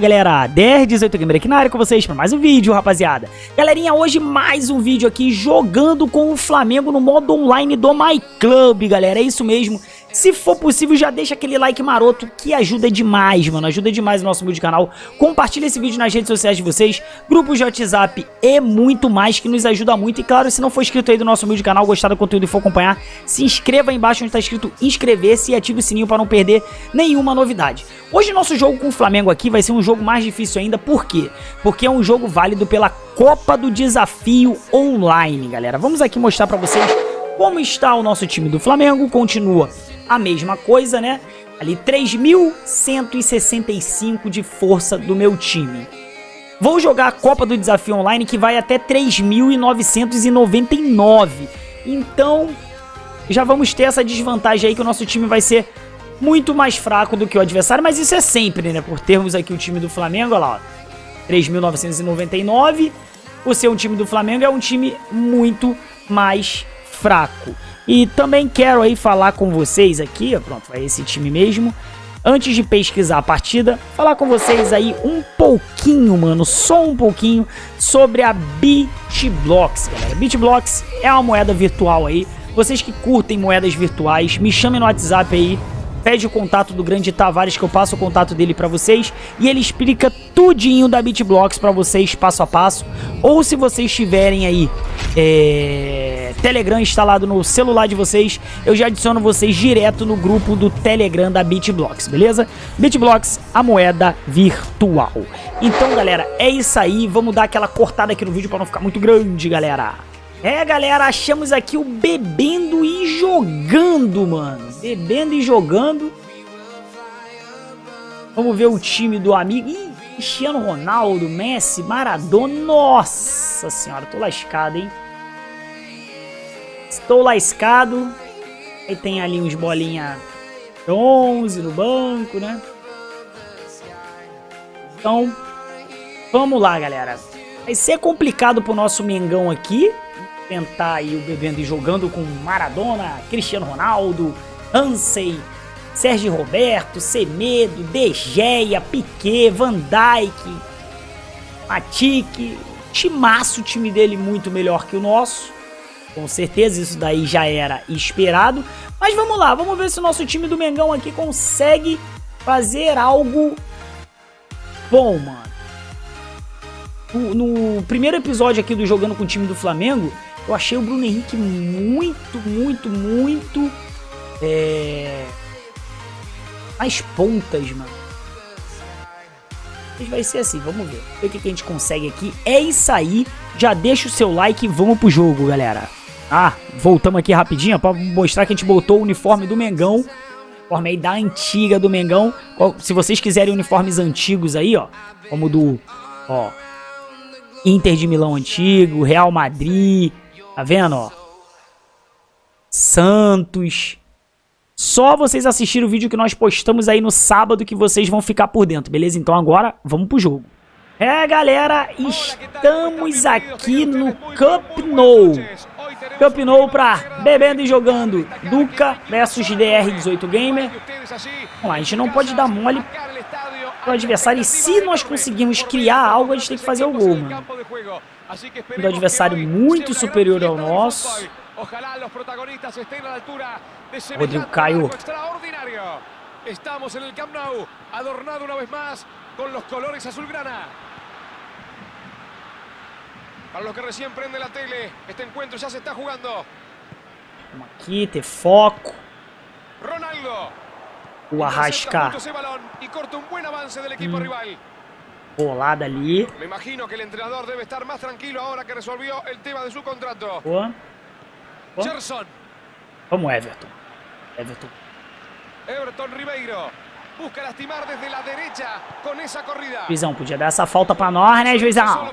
Galera, DR18 Gamer aqui na área com vocês para mais um vídeo, rapaziada. Galerinha, hoje mais um vídeo aqui jogando com o Flamengo no modo online do My Club, galera. É isso mesmo. Se for possível, já deixa aquele like maroto que ajuda demais, mano. Ajuda demais o nosso vídeo canal. Compartilha esse vídeo nas redes sociais de vocês, grupos de WhatsApp e muito mais, que nos ajuda muito. E claro, se não for inscrito aí do nosso vídeo canal, gostar do conteúdo e for acompanhar, se inscreva aí embaixo onde está escrito inscrever-se e ative o sininho para não perder nenhuma novidade. Hoje nosso jogo com o Flamengo aqui vai ser um jogo mais difícil ainda, por quê? Porque é um jogo válido pela Copa do Desafio Online, galera. Vamos aqui mostrar para vocês como está o nosso time do Flamengo, continua a mesma coisa, né? Ali 3.165 de força do meu time. Vou jogar a Copa do Desafio Online que vai até 3.999. Então, já vamos ter essa desvantagem aí que o nosso time vai ser muito mais fraco do que o adversário, mas isso é sempre, né? Por termos aqui o time do Flamengo, olha lá, ó, 3.999. Por ser um time do Flamengo, é um time muito mais fraco. E também quero aí falar com vocês aqui, pronto, é esse time mesmo. Antes de pesquisar a partida, falar com vocês aí um pouquinho, mano, só um pouquinho sobre a BitBlocks, galera. BitBlocks é uma moeda virtual aí. Vocês que curtem moedas virtuais, me chamem no WhatsApp aí pede o contato do grande Tavares que eu passo o contato dele para vocês e ele explica tudinho da BitBlocks para vocês passo a passo. Ou se vocês tiverem aí é, Telegram instalado no celular de vocês, eu já adiciono vocês direto no grupo do Telegram da BitBlocks, beleza? BitBlocks, a moeda virtual. Então, galera, é isso aí. Vamos dar aquela cortada aqui no vídeo para não ficar muito grande, galera. É, galera, achamos aqui o bebendo e jogando, mano. Bebendo e jogando. Vamos ver o time do amigo. Ih, Cristiano Ronaldo, Messi, Maradona. Nossa senhora, tô lascado, hein? Estou lascado. Aí tem ali uns bolinha 11 no banco, né? Então, vamos lá, galera. Vai ser complicado pro nosso Mengão aqui tentar aí o bebendo e jogando com Maradona, Cristiano Ronaldo, Ansei, Sérgio Roberto, Semedo, De Gea, Piquet, Van Dijk, Matic, timaço o time dele muito melhor que o nosso. Com certeza isso daí já era esperado. Mas vamos lá, vamos ver se o nosso time do Mengão aqui consegue fazer algo bom, mano. No, no primeiro episódio aqui do Jogando com o time do Flamengo, eu achei o Bruno Henrique muito, muito, muito. É. Mais pontas, mano. Mas vai ser assim, vamos ver. Ver o que a gente consegue aqui. É isso aí. Já deixa o seu like e vamos pro jogo, galera. Ah, voltamos aqui rapidinho para mostrar que a gente botou o uniforme do Mengão. Uniforme aí da antiga do Mengão. Se vocês quiserem uniformes antigos aí, ó. Como do, ó. Inter de Milão antigo, Real Madrid, Tá vendo, ó? Santos. Só vocês assistirem o vídeo que nós postamos aí no sábado que vocês vão ficar por dentro, beleza? Então agora, vamos pro jogo. É, galera, estamos aqui no Cup Nou. Cup Nou pra Bebendo e Jogando Duca versus DR18 Gamer. Lá, a gente não pode dar mole pro adversário. E se nós conseguirmos criar algo, a gente tem que fazer o gol, mano do adversário muito superior ao nosso. Rodrigo Caio. Estamos en el Camp Nou, adornado una vez más con los colores azulgrana. Para los que recién prende la tele, este encuentro ya se está jugando. Vamos aqui, ter foco. Ronaldo. O Arrasca. Hum. rival. Bolada ali. Me imagino que el entrenador debe estar más tranquilo ahora que resolvió el tema de su contrato. Boa. Boa. Gerson. Vamos, Everton. Everton. Everton Ribeiro. Busca lastimar desde la derecha con esa corrida. Juizão, podia dar essa falta pra nós, né, Juizão?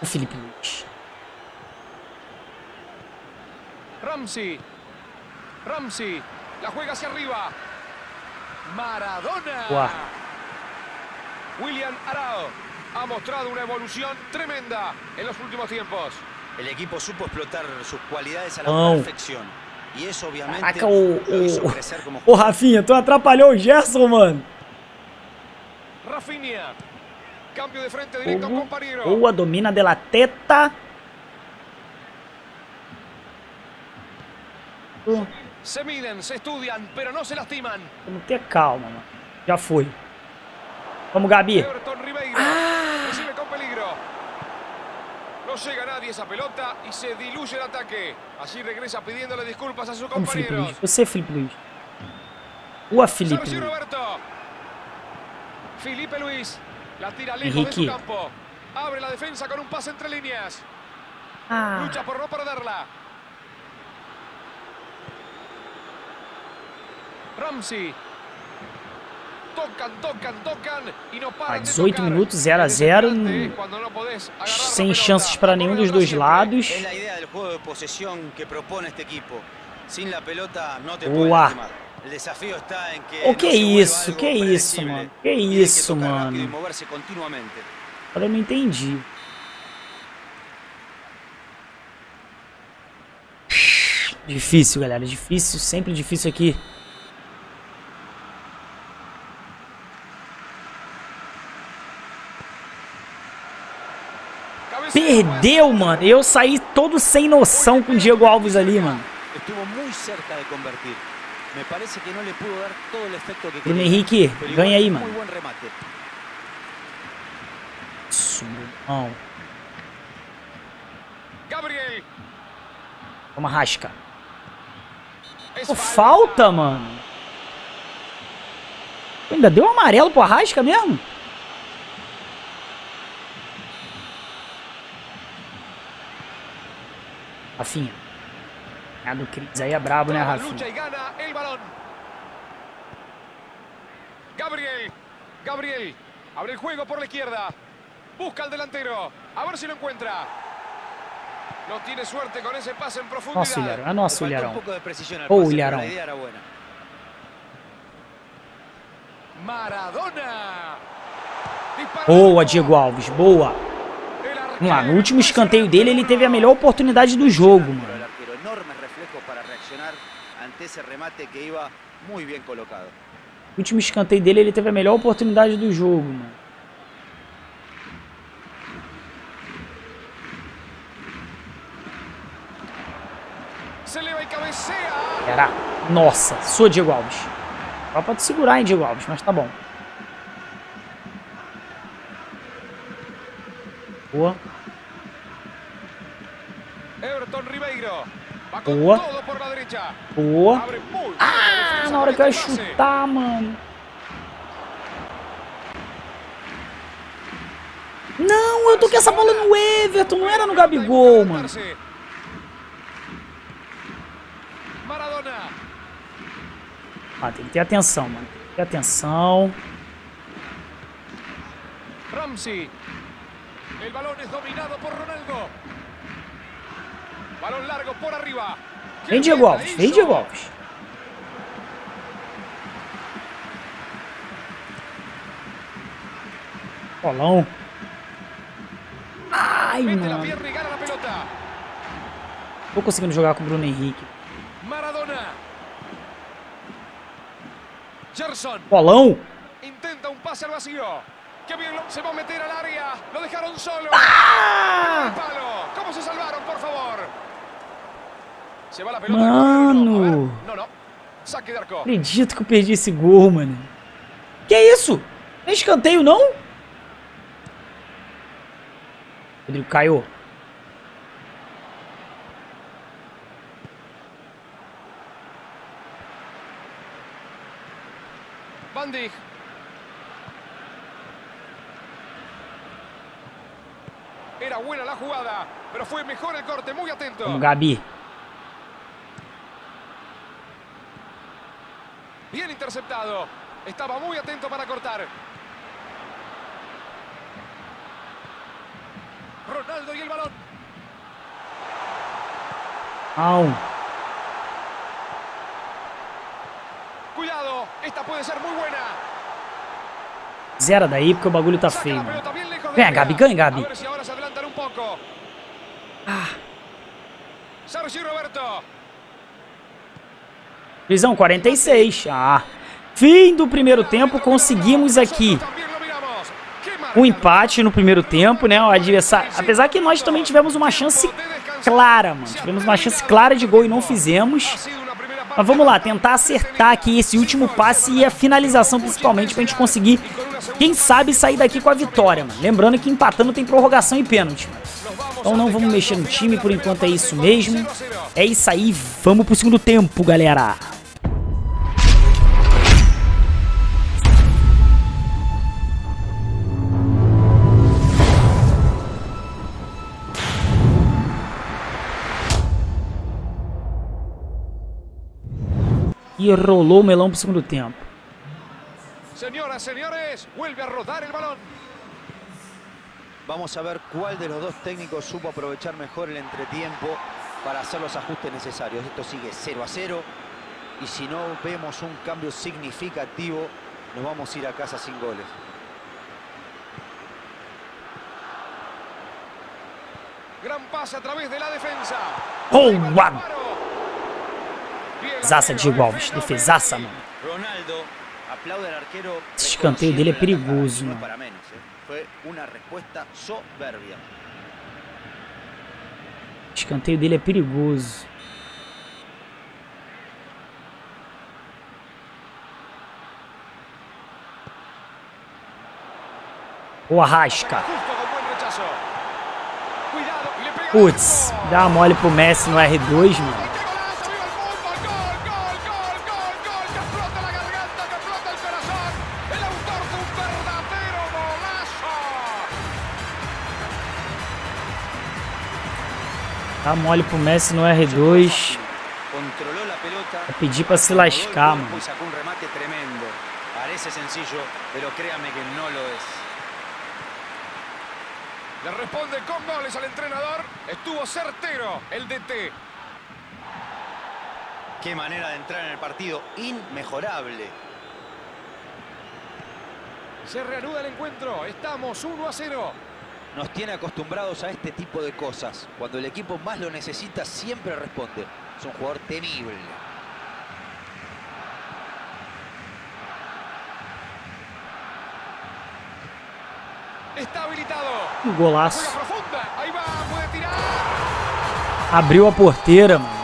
O Felipe Luiz. Ramsey. Ramsey. La juega hacia arriba. Maradona. William Arao ha mostrado una evolución tremenda en los últimos tiempos. El equipo supo explotar sus cualidades a la perfección. Caraca, o, o, o Rafinha, tu atrapalhou o Gerson, mano. Rafinha. Cambio de frente ao companheiro. Boa, domina de la teta. Se miden, se estudian, pero no se lastiman. Vamos ter calma, mano. Já foi. Vamos, Gabi. Ah. Recibe con peligro. No llega nadie esa pelota y se diluye el ataque. Allí regresa pidiéndole disculpas a sus compañeros. Você, Felipe Luiz. Boa, Felipe Luiz. Felipe Luis. La tira lejos de su campo. Abre la defensa con un pase entre líneas. Ah. Lucha por no perderla. Ramsey. Tocan, tocan, tocan e não param 18 minutos, 0 a 0 sem chances para nenhum dos dois lados. Boa. O que é isso? Que é isso, mano? Que é isso, mano? Eu não entendi. Difícil, galera. Difícil. Sempre difícil aqui. Perdeu, mano. Eu saí todo sem noção com o Diego Alves ali, mano. Estuvo muito cerca de convertir. Me parece que não lhe pudo dar todo o efeito que Bruno Henrique, ganha aí, mano. Isso, irmão. Gabriel. Toma rasca. Pô, falta, mano. Ainda deu um amarelo pro Arrasca mesmo? Rafinha. A do Cris aí é brabo, né, Rafinha? Gabriel. Gabriel. Abre el juego por la izquierda. Busca al delantero. A ver si lo encuentra. No tiene suerte con ese pase en profundidad. Nossa, Ilharão. É nosso, Ilharão. Ô, oh, Ilharão. Maradona. Boa, Diego Alves. Boa. Vamos lá, no último escanteio dele, ele teve a melhor oportunidade do jogo, mano. No último escanteio dele, ele teve a melhor oportunidade do jogo, mano. Era. Nossa, sou Diego Alves. Só pode segurar, hein, Diego Alves, mas tá bom. Boa. Boa. Boa. Ah, na hora que eu ia chutar, mano. Não, eu toquei essa bola no Everton, não era no Gabigol, mano. Ah, tem que ter atenção, mano. Tem que ter atenção. Ramsey. El balón es dominado por Ronaldo. Balón largo por arriba. Vem Diego Alves, vem Diego Alves. Bolão. Ai, mano. Tô conseguindo jogar com o Bruno Henrique. Maradona. Gerson. Bolão. Intenta um passe al vacío. ¡Qué bien se va a meter al área! ¡Lo dejaron solo! ¡Ah! Palo. ¿Cómo se salvaron, por favor? Se va la pelota. Mano! Acredito que eu perdi esse gol, mano. Que é isso? Não é escanteio, não? Rodrigo caiu. Van Dijk. Era buena la jugada, pero fue mejor el corte, muy atento. Como Gabi. Bien interceptado. Estaba muy atento para cortar. Ronaldo y el balón. Au. Cuidado, esta puede ser muy buena. Zera daí porque o bagulho tá feio. Vem, Gabi, ganha, Gabi. Ah. Sergio Roberto. Luizão, 46. Ah. Fim do primeiro tempo, conseguimos aqui um empate no primeiro tempo, né? O adversário, apesar que nós também tivemos uma chance clara, mano. Tivemos uma chance clara de gol e não fizemos. Mas vamos lá, tentar acertar aqui esse último passe e a finalização principalmente pra gente conseguir, quem sabe, sair daqui com a vitória, mano. Lembrando que empatando tem prorrogação e pênalti. Então não vamos mexer no time, por enquanto é isso mesmo. É isso aí, vamos pro segundo tempo, galera. E rolou o melão pro segundo tempo. Señoras, señores, vuelve a rodar el balón. Vamos a ver cuál de los dos técnicos supo aprovechar mejor el entretiempo para hacer los ajustes necesarios. Esto sigue 0 a 0 y si no vemos un cambio significativo, nos vamos a ir a casa sin goles. Gran pase a través de la defensa. Oh, wow. Zaça Diego Alves, defesaça, mano. Esse escanteio dele é perigoso, mano. ¿eh? Escanteio dele é perigoso. O Arrasca. Putz, dá uma mole pro Messi no R2, mano. Dá mole pro Messi no R2. Controló la pelota. É pedir pra se lascar, mano. Parece sencillo, pero créame que no lo es. Le responde con goles al entrenador. Estuvo certero el DT. Qué manera de entrar en el partido. Inmejorable. Se reanuda el encuentro. Estamos 1 a 0. Nos tiene acostumbrados a este tipo de cosas. Cuando el equipo más lo necesita, siempre responde. Es un jugador temible. Está habilitado. Golaço. Ahí va, puede tirar. Abriu a porteira, mano.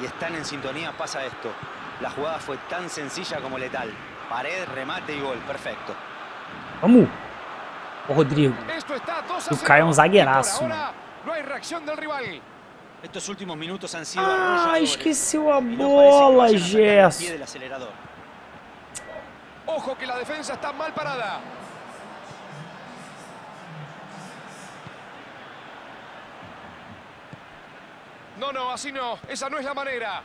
Y están en sintonía, pasa esto. La jugada fue tan sencilla como letal. Pared, remate y gol. Perfecto. Vamos. Ô, Rodrigo. Esto está 2 a O 0. Caio é um zagueiraço, ahora no hay reacción del rival. Estos últimos minutos han sido Ah, esqueceu a bola, Gerson. Ojo que la defensa está mal parada. No, no, así no. Esa no es la manera.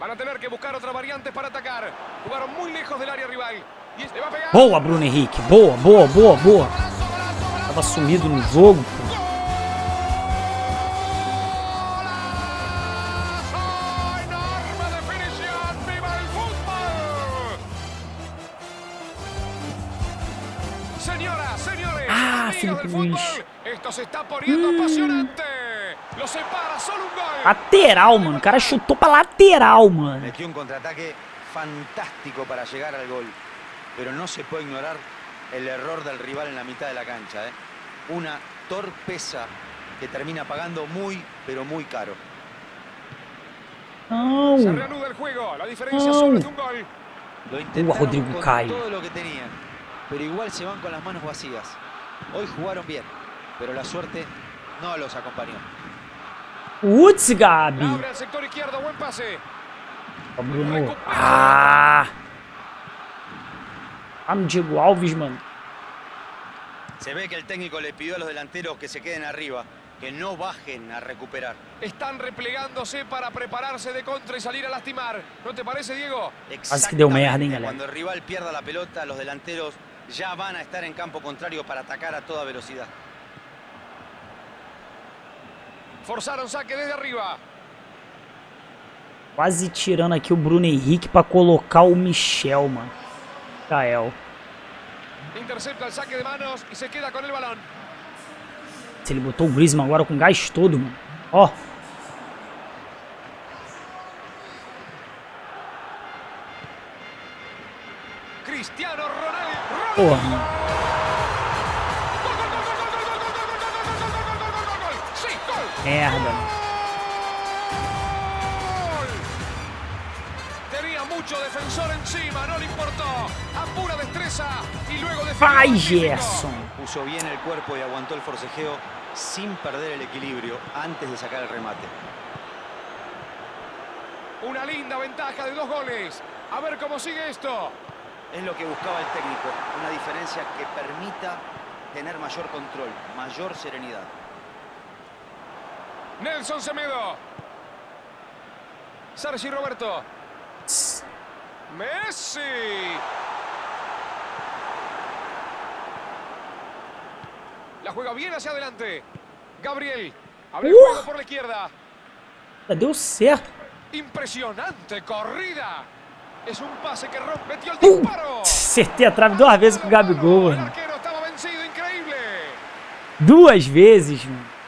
Van a tener que buscar otras variantes para atacar. Jugaron muy lejos del área rival. Y le va a pegar. Boa, Bruno Henrique. Boa, boa, boa, boa. Tava sumido no jogo. Señoras, señores, Ah, amigos del fútbol, esto se está poniendo apasionante. Lateral, mano. O cara chutou pra lateral, mano. Metió un contraataque fantástico para llegar al gol. Pero no se puede ignorar el error del rival en la mitad de la cancha. ¿eh? Una torpeza que termina pagando muy, pero muy caro. Se Não. reanuda el juego. La diferencia de un gol. Lo intentaron Rodrigo con Caio. todo lo que tenían, pero igual se van con las manos vacías. Hoy jugaron bien, pero la suerte no los acompañó. La Gabi. abre al sector izquierdo. Buen pase. Ó, Bruno. Ah. Ah, Diego Alves, mano. Se ve que el técnico le pidió a los delanteros que se queden arriba, que no bajen a recuperar. Están replegándose para prepararse de contra y salir a lastimar. ¿No te parece, Diego? Quase que deu merda, hein, Exactamente. Cuando el rival pierda la pelota, los delanteros ya van a estar en campo contrario para atacar a toda velocidad. Forzaron saque desde arriba. Quase tirando aqui o Bruno Henrique pra colocar o Michel, mano. Gael. Intercepta el saque de manos y se queda con el balón. Se ele botou o Griezmann agora com gás todo, mano. Ó. Cristiano Ronaldo. Porra, mano. Merda. Gol. Tenía mucho defensor encima, no le importó. A pura destreza y luego Gerson. Puso bien el cuerpo y aguantó el forcejeo sin perder el equilibrio antes de sacar el remate. Una linda ventaja de dos goles. A ver cómo sigue esto. Es lo que buscaba el técnico, una diferencia que permita tener mayor control, mayor serenidad. Nelson Semedo. Sergi Roberto. Messi. La juega bien hacia adelante. Gabriel. Abre el Uh. juego por la izquierda. Deu certo. Impresionante corrida. Es un pase que rompe. El Uh. disparo. Acertei a trave duas vezes com o Gabigol, El mano. Duas vezes, mano.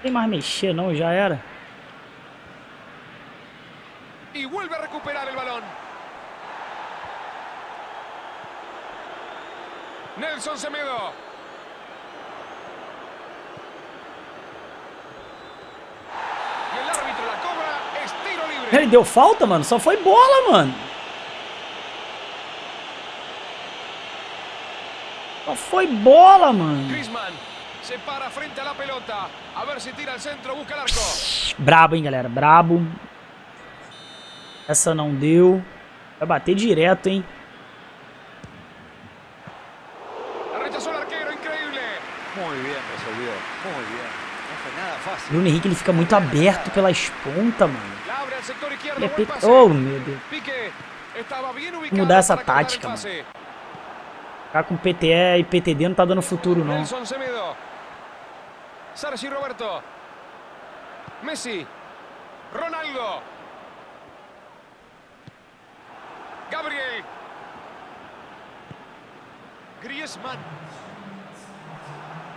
Tem mais mexer, não, já era. Y vuelve a recuperar el balón. Nelson Semedo. Ele deu falta, mano? Só foi bola, mano. Só foi bola, mano. Griezmann se para frente la pelota. A ver si tira al centro, busca el arco. Brabo, hein, galera? Brabo. Essa não deu. Vai bater direto, hein? Nada fácil. Bruno Henrique ele fica muito aberto pelas pontas, mano. Ele é pe... Oh, meu Deus. Mudar essa tática, pase. Ficar com PTE e PTD não tá dando futuro, não. Sergi Roberto. Messi. Ronaldo. Gabriel. Griezmann.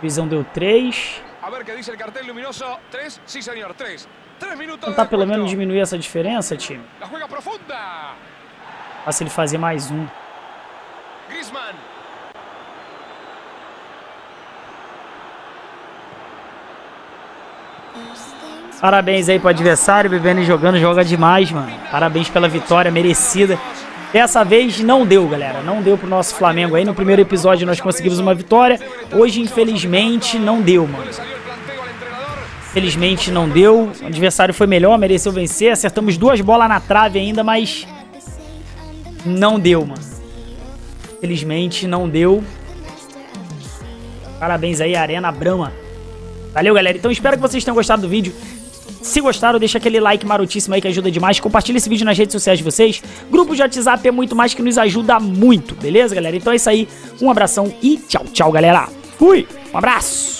Visão deu 3. A ver qué dice el cartel luminoso. ¿Tres? Sí, señor, tres. Tres minutos Tentar de pelo menos diminuir essa diferença, time. La juega profunda. Pra ele fazer mais um. Griezmann. Parabéns aí pro adversário, bebendo e jogando, joga demais, mano. Parabéns pela vitória merecida. Dessa vez não deu, galera. Não deu pro nosso Flamengo aí. No primeiro episódio nós conseguimos uma vitória. Hoje, infelizmente, não deu, mano. Le salió el planteo al entrenador. Felizmente não deu. O adversário foi melhor, mereceu vencer. Acertamos duas bolas na trave ainda, mas não deu, mano. Felizmente não deu. Parabéns aí, Arena Brahma. Valeu, galera. Então espero que vocês tenham gostado do vídeo. Se gostaram, deixa aquele like marotíssimo aí que ajuda demais. Compartilha esse vídeo nas redes sociais de vocês. Grupo de WhatsApp é muito mais que nos ajuda muito, beleza, galera? Então é isso aí. Um abração e tchau, tchau, galera. Fui. Um abraço.